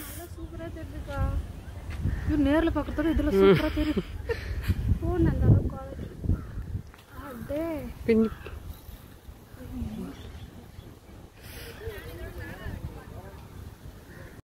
நல்லா சூப்பரா தெரியுதுக்கா. இது நேரில் பார்க்கறதோட இதுல சூப்பராக தெரியுது. ஃபோன் அந்த அளவுக்கு குவாலிட்டி அப்படியே